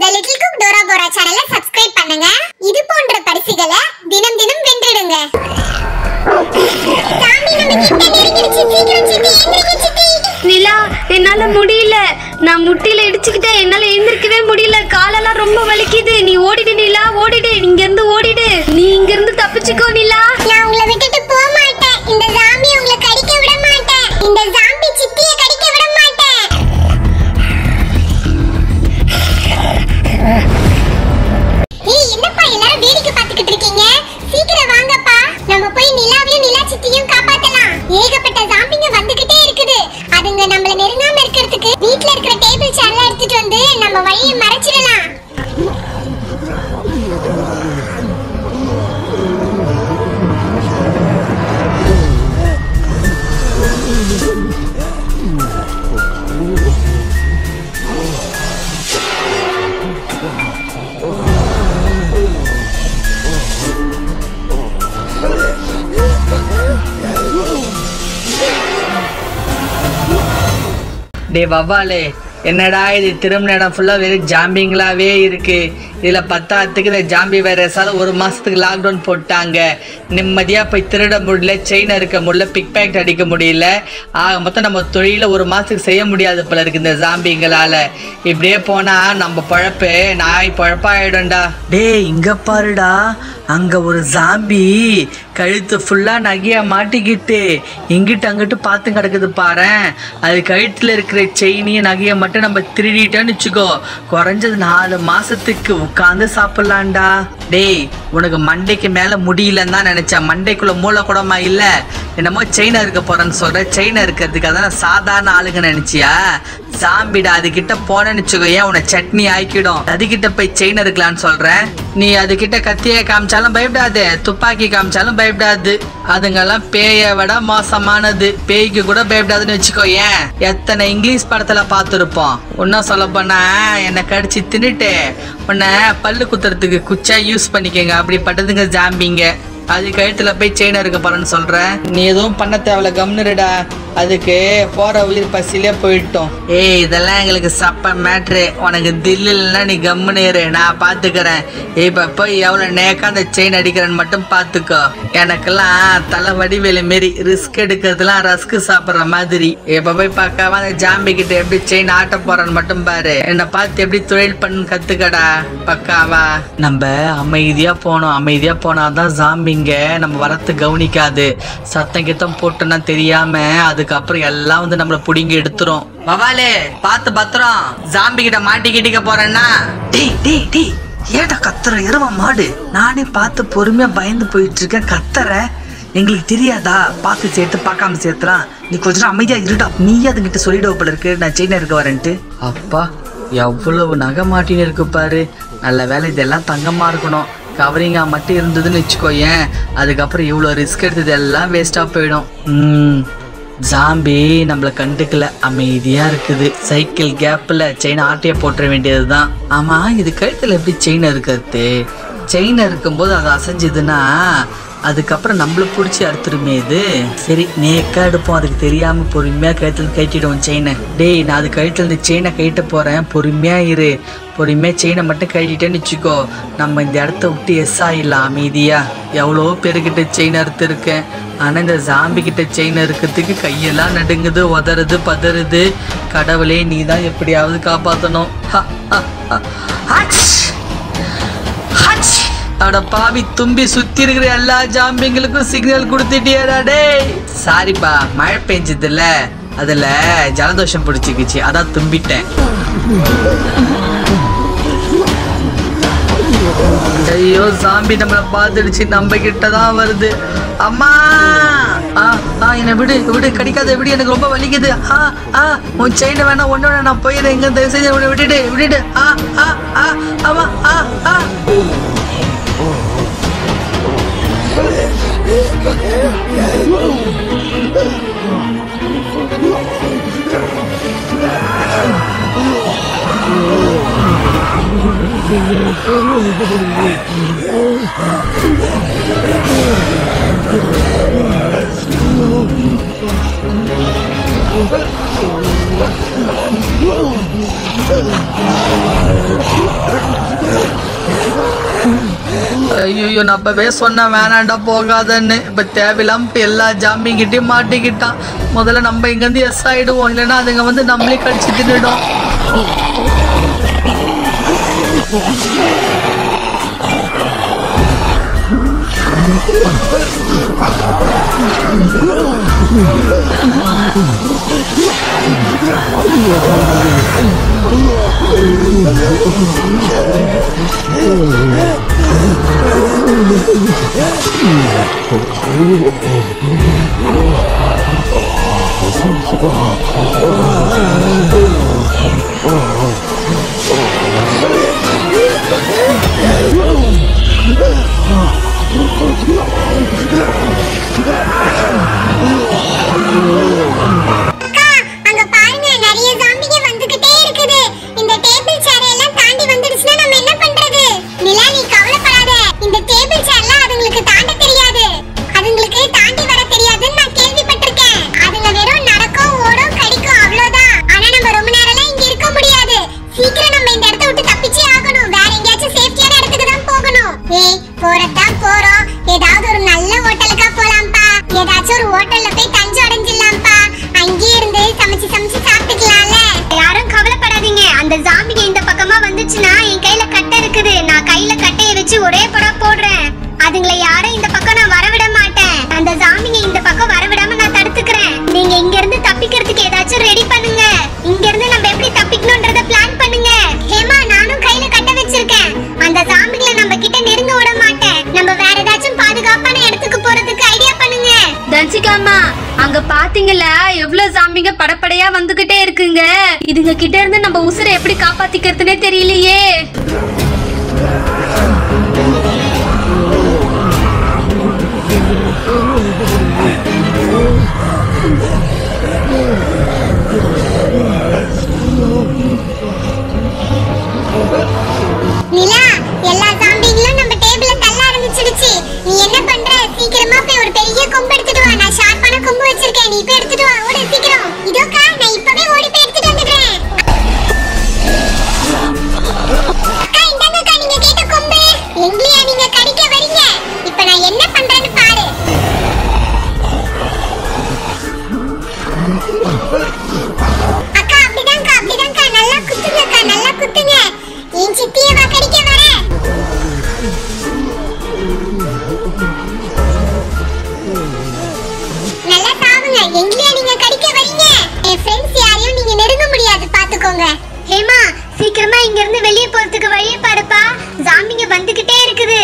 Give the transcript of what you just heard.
த little cook டோரா போரா சேனலை சப்ஸ்கிரைப் பண்ணுங்க. இது போன்ற பரிசுகளை தினம் தினம் வென்றிடுங்க. நிலா என்னால முடியல. நான் முட்டியில இடிச்சுக்கிட்டேன். என்னால எந்திரிக்கவே முடியல. காலெல்லாம் ரொம்ப வலிக்குது. நீ ஓடிடு நிலா ஓடிடு. இங்க இருந்து ஓடிடு. நீ இங்க இருந்து தப்பிச்சுக்கோ நிலா. நான் உங்களை ஏகப்பட்ட ஜாம்பிங்க வந்துகிட்டே இருக்குது. அதுங்க நம்மள நெருங்காம இருக்கிறதுக்கு வீட்ல இருக்கிற டேபிள் சேர்லாம் எடுத்துட்டு வந்து நம்ம வழியை மறைச்சிடலாம். டே வவ்வாலே. என்னடா இது? திரும்பின இடம் ஃபுல்லாக வெறும் ஜாம்பிங்களாவே இருக்கு. இதில் பத்தாயிரத்துக்கு இந்த ஜாம்பி வைரஸால் ஒரு மாதத்துக்கு லாக்டவுன் போட்டாங்க. நிம்மதியாக போய் திருட முடியல செயின் அறுக்க முடியல பிக் பேக்ட் அடிக்க முடியல. ஆக மொத்தம் நம்ம தொழிலில் ஒரு மாதத்துக்கு செய்ய முடியாது போல இருக்கு இந்த ஜாம்பிங்களால் இப்படியே போனால் நம்ம பழப்பு நாய் பழப்பாயிடும்டா. டேய் இங்கே பாருடா. அங்கே ஒரு ஜாம்பி கழுத்து ஃபுல்லாக நகையை மாட்டிக்கிட்டு. இங்கிட்டு அங்கிட்டு பார்த்து கிடக்குது பாரேன் அது கழுத்தில் இருக்கிற செயினையும் நகையை மட்டும் நம்ம திருடிட்டோன்னு வச்சுக்கோ. குறைஞ்சது நாலு மாதத்துக்கு உட்காந்து சாப்பிடலாம்டா. டேய் உனக்கு மண்டைக்கு மேலே முடியலன்னு தான் நினச்சேன். மண்டைக்குள்ள மூளை கூடமா இல்லை. என்னமோ செயினை இருக்க போறேன்னு சொல்ற. செயினை இருக்கிறதுக்கு அதான் சாதாரண ஆளுங்க நினைச்சியா? சாம்பிடா அதுக்கிட்ட போனேன்னு வச்சுக்கோ ஏன் உன்னை சட்னி ஆக்கிடும். அதுக்கிட்ட போய் செயின் இருக்கலான்னு சொல்றேன். நீ அதுக்கிட்ட கத்தியை காமிச்சாலும் பயப்படாது. துப்பாக்கி காமிச்சாலும் பயப்படாது. அதுங்கெல்லாம் பேயை விட மோசமானது. பேய்க்கு கூட பயப்படாதுன்னு வச்சுக்கோ ஏன் எத்தனை இங்கிலீஷ் படத்துல பார்த்துருப்போம். இன்னும் சொல்ல போனா என்னை கடிச்சு தின்னுட்டு. உன்னை பல்லு குத்துறதுக்கு குச்சா யூஸ் பண்ணிக்கங்க. அப்படிப்பட்டதுங்க ஜாம்பிங்க அது கழுத்துல போய் செயின் இருக்க போறேன்னு சொல்றேன். நீ எதுவும் பண்ண தேவையில்ல கம்னுடா அதுக்கு போற உயிர் பசியிலே போயிட்டோம். ஏய் இதெல்லாம் எங்களுக்கு சப்ப மேட்ரு. உனக்கு தில்லு இல்லைன்னா நீ கம்முன்னு இரு. நான் பாத்துக்கிறேன். இப்ப போய் எவ்வளவு நேக்கா அந்த செயின் அடிக்கிறேன்னு மட்டும் பாத்துக்கோ. எனக்கெல்லாம் தலை வடிவேலு மாரி ரிஸ்க் எடுக்கிறதுலாம் ரஸ்க் சாப்பிடுற மாதிரி. இப்ப போய் பார்க்காம அந்த ஜாம்பி கிட்ட எப்படி செயின் ஆட்ட போறேன்னு மட்டும் பாரு. என்னை பார்த்து எப்படி தொழில் பண்ணு கத்துக்கடா பக்காவா? நம்ம அமைதியா போனோம். அமைதியா போனாதான் ஜாம்பிங்க நம்ம வரத்து கவனிக்காது. சத்தம் கித்தம் போட்டோம்னா தெரியாம அதுக்கப்புறம் எல்லாம் வந்து நம்மள புடிங்கி எடுத்துரும். வவாலே பார்த்து பத்திரம். ஜாம்பி கிட்ட மாட்டிக்கிட்டிக்க போறேன்னா. டேய் டேய் டேய் ஏடா கத்துற? எருவ மாடு. நானே பார்த்து பொறுமையா பயந்து போயிட்டு இருக்கேன் கத்துற. எங்களுக்கு தெரியாதா? பார்த்து சேர்த்து பார்க்காம சேர்த்துலாம். நீ கொஞ்ச நேரம் அமைதியா இருடா. நீ அதுங்கிட்ட சொல்லிடுவ போல இருக்கு. நான் செயின இருக்க வரேன்ட்டு. அப்பா எவ்வளவு நகை மாட்டின்னு இருக்கு பாரு. நல்ல வேலை இதெல்லாம் தங்கமா இருக்கணும். கவரிங்கா மட்டும் இருந்ததுன்னு வச்சுக்கோ ஏன் அதுக்கப்புறம் இவ்வளோ ரிஸ்க் எடுத்தது எல்லாம் வேஸ்ட்டாக போயிடும். ஜாம்பி நம்மள கண்டுக்கல. அமைதியா இருக்குது. சைக்கிள் கேப்ல செயின் ஆட்டைய போட்டுற வேண்டியதுதான். ஆமா இது கழுத்துல எப்படி செயின் இருக்கிறது செயின் இருக்கும்போது அது அசைஞ்சதுன்னா அதுக்கப்புறம் நம்மளுக்கு பிடிச்சி அறுத்துருமே இது. சரி நேக்கா எடுப்போம். அதுக்கு தெரியாம பொறுமையா கழுத்துல கட்டிடுவோம் செயினை டேய் நான் அது கழுத்துல இருந்து செயினை கட்ட போறேன். பொறுமையா இரு. பொறுமையா செயினை மட்டும் கட்டிட்டேன்னு வச்சுக்கோ. நம்ம இந்த இடத்த விட்டு எஸ் ஆயிடலாம் அமைதியா. எவ்வளோ பேருக்கிட்ட செயின் அறுத்து இருக்கேன் ஆனா இந்த ஜாம்பி கிட்ட செயின் இருக்கிறதுக்கு கையெல்லாம் நடுங்குது உதறுது பதறுது. கடவுளே நீ தான் எப்படியாவது காப்பாற்றணும் அட பாவி தும்பி சுத்தி இருக்கிற எல்லா ஜாம்பிங்களுக்கும் சிக்னல் கொடுத்துட்டியாடா டேய். சாரிப்பா மழை பெஞ்சதுல அதுல ஜலதோஷம் பிடிச்சிக்கிச்சு. அதான் தும்பிட்டேன். ஐயோ சாம்பி நம்மள பார்த்துடுச்சு. நம்ம கிட்ட தான் வருது. அம்மா! ஆ ஆ என்னை விடு விடு கடிக்காத விடு. எனக்கு ரொம்ப வலிக்குது. ஆ ஆ உன் செயினை வேணா ஒன்று வேணா நான் போயிடுறேன். எங்க தயவு செஞ்சு விட்டுட்டு விட்டுட்டு. ஆ ஆ ஆ ஆமா ஆ ஆ. ஐயோ நான் சொன்ன வேணாண்டா போகாதன்னு. இப்போ தேவையில்லாம இப்போ எல்லா ஜாம்பிங்கிட்டையும் மாட்டிக்கிட்டான். முதல்ல நம்ம இங்கேருந்து எஸ் ஆகிடுவோம் இல்லைன்னா அதுங்க வந்து நம்மளே கழிச்சு தின்னுடும். Oh. Oh, இதுங்க இதுங்க கிட்ட இருந்து நம்ம உசுரை எப்படி காப்பாத்திக்கிறதுனே தெரியலையே. ஜாம்பிங்க வந்துகிட்டே இருக்குது.